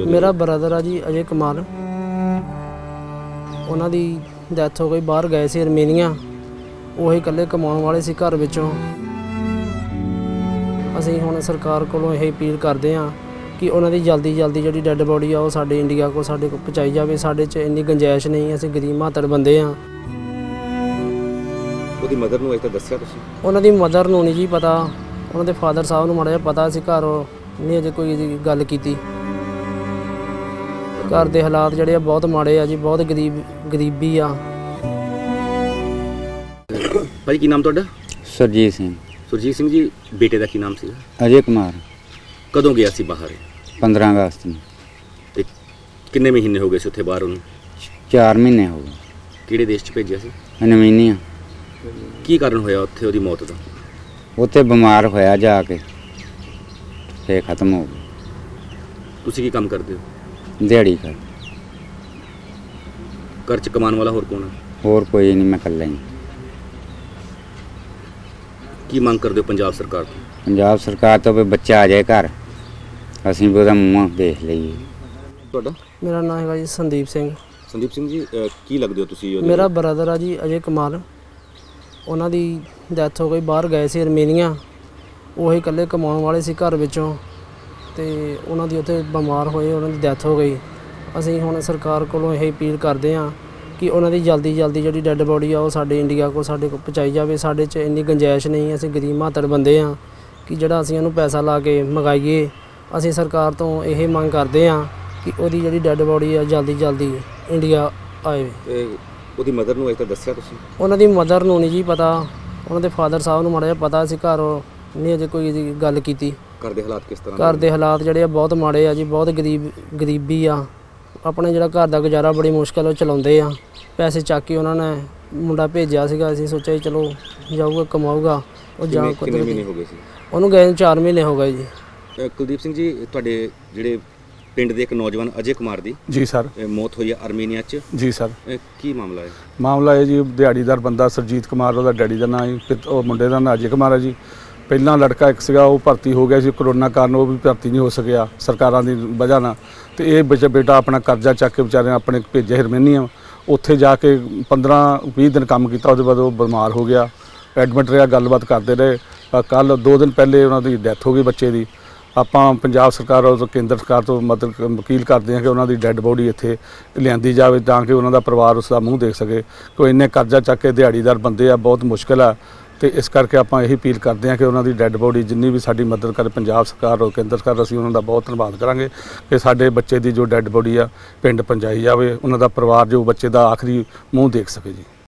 ਮੇਰਾ ਬ੍ਰਦਰ ਆ ਜੀ ਅਜੇ ਕੁਮਾਰ ਉਹਨਾਂ ਦੀ ਡੈਥ ਹੋ ਗਈ ਬਾਹਰ ਗਏ ਸੀ ਅਰਮੇਨੀਆ। ਉਹ ਹੀ ਇਕੱਲੇ ਕਮਾਉਣ ਵਾਲੇ ਸੀ ਘਰ ਵਿੱਚੋਂ। ਅਸੀਂ ਹੁਣ ਸਰਕਾਰ ਕੋਲੋਂ ਇਹ ਅਪੀਲ ਕਰਦੇ ਹਾਂ ਕਿ ਉਹਨਾਂ ਦੀ ਜਲਦੀ ਜਲਦੀ ਜਿਹੜੀ ਡੈੱਡ ਬੋਡੀ ਆ ਉਹ ਸਾਡੇ ਇੰਡੀਆ ਕੋਲ ਸਾਡੇ ਕੋਲ ਪਹੁੰਚਾਈ ਜਾਵੇ। ਸਾਡੇ 'ਚ ਇੰਨੀ ਗੁੰਜਾਇਸ਼ ਨਹੀਂ ਅਸੀਂ ਗਰੀਬ ਮਾਤੜ ਬੰਦੇ ਆ ਉਹਦੀ ਮਦਰ ਨੂੰ ਅਜੇ ਤੱਕ ਦੱਸਿਆ ਤੁਸੀਂ? ਉਹਨਾਂ ਦੀ ਮਦਰ ਨੂੰ ਨਹੀਂ ਜੀ ਪਤਾ। ਉਹਨਾਂ ਦੇ ਫਾਦਰ ਸਾਹਿਬ ਨੂੰ ਮਾੜਾ ਜਿਹਾ ਪਤਾ ਸੀ ਘਰ ਉਹ ਨਹੀਂ ਅਜੇ ਕੋਈ ਗੱਲ ਕੀਤੀ। ਘਰ ਦੇ ਹਾਲਾਤ ਜਿਹੜੇ ਆ ਬਹੁਤ ਮਾੜੇ ਆ ਜੀ ਬਹੁਤ ਗਰੀਬ ਗਰੀਬੀ ਆ। ਭਾਈ ਕੀ ਨਾਮ ਤੁਹਾਡਾ? ਸਰਜੀਤ ਸਿੰਘ। ਸੁਰਜੀਤ ਸਿੰਘ ਜੀ ਬੇਟੇ ਦਾ ਕੀ ਨਾਮ ਸੀ ਅਜੇ ਕੁਮਾਰ। ਕਦੋਂ ਗਿਆ ਸੀ ਬਾਹਰ? 15 ਅਗਸਤ ਨੂੰ। ਤੇ ਕਿੰਨੇ ਮਹੀਨੇ ਹੋ ਗਏ ਸੀ ਉੱਥੇ ਬਾਹਰ ਉਹਨੂੰ? 4 ਮਹੀਨੇ ਹੋ ਗਏ। ਕਿਹੜੇ ਦੇਸ਼ 'ਚ ਭੇਜਿਆ ਸੀ? ਨਵੀਨੀਆ ਕੀ ਕਾਰਨ ਹੋਇਆ ਉੱਥੇ ਉਹਦੀ ਮੌਤ ਦਾ? ਉੱਥੇ ਬਿਮਾਰ ਹੋਇਆ ਜਾ ਕੇ ਫੇ ਖਤਮ ਹੋ ਗਿਆ। ਤੁਸੀਂ ਕੀ ਕੰਮ ਕਰਦੇ ਹੋ? ਦਿਹਾੜੀ ਕਰ ਘਰ 'ਚ ਕਮਾਉਣ ਵਾਲਾ ਹੋਰ ਕੌਣ ਹੈ ਹੋਰ ਕੋਈ ਨਹੀਂ ਮੈਂ ਇਕੱਲਾ ਹੀ। ਕੀ ਮੰਗ ਕਰਦੇ ਹੋ ਪੰਜਾਬ ਸਰਕਾਰ ਤੋਂ? ਪੰਜਾਬ ਸਰਕਾਰ ਤੋਂ ਵੀ ਬੱਚਾ ਆ ਜਾਏ ਘਰ। ਅਸੀਂ ਵੀ ਉਹਦਾ ਮੂੰਹ ਦੇਖ ਲਈਏ। ਤੁਹਾਡਾ? ਮੇਰਾ ਨਾਮ ਹੈਗਾ ਜੀ ਸੰਦੀਪ ਸਿੰਘ। ਸੰਦੀਪ ਸਿੰਘ ਜੀ ਅਹ, ਕੀ ਲੱਗਦੇ ਹੋ ਤੁਸੀਂ ਉਹਦੇ? ਮੇਰਾ ਬ੍ਰਦਰ ਆ ਜੀ ਅਜੇ ਕੁਮਾਰ ਉਹਨਾਂ ਦੀ ਡੈਥ ਹੋ ਗਈ ਬਾਹਰ ਗਏ ਸੀ ਅਰਮੇਨੀਆ। ਉਹ ਹੀ ਇਕੱਲੇ ਕਮਾਉਣ ਵਾਲੇ ਸੀ ਘਰ ਵਿੱਚੋਂ। ਤੇ ਉਹਨਾਂ ਦੀ ਉੱਥੇ ਬਿਮਾਰ ਹੋਏ ਉਹਨਾਂ ਦੀ ਡੈਥ ਹੋ ਗਈ। ਅਸੀਂ ਹੁਣ ਸਰਕਾਰ ਕੋਲੋਂ ਇਹ ਅਪੀਲ ਕਰਦੇ ਹਾਂ ਕਿ ਉਹਨਾਂ ਦੀ ਜਲਦੀ ਜਲਦੀ ਜਿਹੜੀ ਡੈੱਡ ਬੋਡੀ ਆ ਉਹ ਸਾਡੇ ਇੰਡੀਆ ਕੋਲ ਸਾਡੇ ਕੋਲ ਪਹੁੰਚਾਈ ਜਾਵੇ। ਸਾਡੇ 'ਚ ਇੰਨੀ ਗੁੰਜਾਇਸ਼ ਨਹੀਂ ਅਸੀਂ ਗਰੀਬ ਮਾਤੜ ਬੰਦੇ ਆ ਕਿ ਜਿਹੜਾ ਅਸੀਂ ਉਹਨੂੰ ਪੈਸਾ ਲਾ ਕੇ ਮੰਗਾਈਏ। ਅਸੀਂ ਸਰਕਾਰ ਤੋਂ ਇਹ ਮੰਗ ਕਰਦੇ ਹਾਂ ਕਿ ਉਹਦੀ ਜਿਹੜੀ ਡੈੱਡ ਬੋਡੀ ਆ ਜਲਦੀ ਜਲਦੀ ਇੰਡੀਆ ਆਏ। ਤੇ ਉਹਦੀ ਮਦਰ ਨੂੰ ਅਜੇ ਤੱਕ ਦੱਸਿਆ ਤੁਸੀਂ? ਉਹਨਾਂ ਦੀ ਮਦਰ ਨੂੰ ਨਹੀਂ ਜੀ ਪਤਾ। ਉਹਨਾਂ ਦੇ ਫਾਦਰ ਸਾਹਿਬ ਨੂੰ ਮਾੜਾ ਜਿਹਾ ਪਤਾ ਸੀ ਘਰ ਨਹੀਂ ਅਜੇ ਕੋਈ ਗੱਲ ਕੀਤੀ। ਘਰ ਦੇ ਹਾਲਾਤ ਕਿਸ ਤਰ੍ਹਾਂ ਘਰ ਦੇ ਹਾਲਾਤ ਜਿਹੜੇ ਆ ਬਹੁਤ ਮਾੜੇ ਆ ਜੀ ਬਹੁਤ ਗਰੀਬ ਗਰੀਬੀ ਆ। ਆਪਣੇ ਜਿਹੜਾ ਘਰ ਦਾ ਗੁਜ਼ਾਰਾ ਬੜੀ ਮੁਸ਼ਕਲ ਉਹ ਚਲਾਉਂਦੇ ਆ। ਪੈਸੇ ਚੱਕ ਕੇ ਉਹਨਾਂ ਨੇ ਮੁੰਡਾ ਭੇਜਿਆ ਸੀਗਾ ਅਸੀਂ ਸੋਚਿਆ ਜੀ ਚਲੋ ਜਾਊਗਾ ਕਮਾਊਗਾ ਉਹ ਜਾਂ ਕਿੰਨੇ- ਕਿੰਨੇ ਕੁਦਰਤੀ ਮਹੀਨੇ ਹੋ ਗਏ ਸੀ? ਉਹਨੂੰ ਗਏ ਨੂੰ 4 ਮਹੀਨੇ ਹੋ ਗਏ ਜੀ। ਕੁਲਦੀਪ ਸਿੰਘ ਜੀ ਤੁਹਾਡੇ ਜਿਹੜੇ ਪਿੰਡ ਦੇ ਇੱਕ ਨੌਜਵਾਨ ਅਜੇ ਕੁਮਾਰ ਦੀ ਜੀ ਸਰ। ਅਹ, ਮੌਤ ਹੋਈ ਹੈ ਅਰਮੀਨੀਆ 'ਚ। ਜੀ ਸਰ। ਅਹ, ਕੀ ਮਾਮਲਾ ਹੈ? ਮਾਮਲਾ ਇਹ ਜੀ ਦਿਹਾੜੀਦਾਰ ਬੰਦਾ ਸਰਜੀਤ ਕੁਮਾਰ ਉਹਦਾ ਡੈਡੀ ਦਾ ਨਾਂ ਹੈ ਉਹ ਮੁੰਡੇ ਦਾ ਨਾਂ ਅਜੇ ਕੁਮਾਰ ਹੈ ਜੀ। ਪਹਿਲਾਂ ਲੜਕਾ ਇੱਕ ਸੀਗਾ, ਉਹ ਭਰਤੀ ਹੋ ਗਿਆ ਸੀ, ਕਰੋਨਾ ਕਾਰਨ ਉਹ ਵੀ ਭਰਤੀ ਨਹੀਂ ਹੋ ਸਕਿਆ ਸਰਕਾਰਾਂ ਦੀ ਵਜ੍ਹਾ ਨਾਲ। ਤੇ ਇਹ ਬੱਚਾ ਬੇਟਾ ਆਪਣਾ ਕਰਜ਼ਾ ਚੱਕ ਕੇ ਵਿਚਾਰੇ ਆਪਣੇ ਭੇਜਿਆ ਹਰਮੇਨੀਆ। ਉੱਥੇ ਜਾ ਕੇ 15 20 ਦਿਨ ਕੰਮ ਕੀਤਾ, ਉਹਦੇ ਬਾਅਦ ਉਹ ਬਿਮਾਰ ਹੋ ਗਿਆ। ਐਡਮਿਟ ਰਿਹਾ, ਗੱਲਬਾਤ ਕਰਦੇ ਰਹੇ। ਕੱਲ ਦੋ ਦਿਨ ਪਹਿਲੇ ਉਹਨਾਂ ਦੀ ਡੈਥ ਹੋ ਗਈ ਬੱਚੇ ਦੀ। ਆਪਾਂ ਪੰਜਾਬ ਸਰਕਾਰ ਔਰ ਕੇਂਦਰ ਸਰਕਾਰ ਤੋਂ ਮਦਦ ਵਕੀਲ ਕਰਦੇ ਹਾਂ ਕਿ ਉਹਨਾਂ ਦੀ ਡੈੱਡ ਬੋਡੀ ਇੱਥੇ ਲਿਆਂਦੀ ਜਾਵੇ ਤਾਂ ਕਿ ਉਹਨਾਂ ਦਾ ਪਰਿਵਾਰ ਉਸ ਦਾ ਮੂੰਹ ਦੇਖ ਸਕੇ। ਕੋਈ ਇੰਨੇ ਕਰਜ਼ਾ ਚੱਕ ਕੇ ਦਿਹਾੜੀਦਾਰ ਬੰਦੇ ਆ, ਬਹੁਤ ਮੁਸ਼ਕਲ ਆ। ਤੇ ਇਸ ਕਰਕੇ ਆਪਾਂ ਇਹੀ ਅਪੀਲ ਕਰਦੇ ਹਾਂ ਕਿ ਉਹਨਾਂ ਦੀ ਡੈੱਡ ਬੋਡੀ ਜਿੰਨੀ ਵੀ ਸਾਡੀ ਮਦਦ ਕਰੇ, ਪੰਜਾਬ ਸਰਕਾਰ ਔਰ ਕੇਂਦਰ ਸਰਕਾਰ, ਅਸੀਂ ਉਹਨਾਂ ਦਾ ਬਹੁਤ ਧੰਨਵਾਦ ਕਰਾਂਗੇ ਕਿ ਸਾਡੇ ਬੱਚੇ ਦੀ ਜੋ ਡੈੱਡ ਬੋਡੀ ਆ, ਪਿੰਡ ਪਹੁੰਚਾਈ ਜਾਵੇ, ਉਹਨਾਂ ਦਾ ਪਰਿਵਾਰ ਜੋ ਬੱਚੇ ਦਾ ਆਖਰੀ ਮੂੰਹ ਦੇਖ ਸਕੇ ਜੀ।